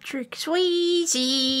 Patrick Swayze.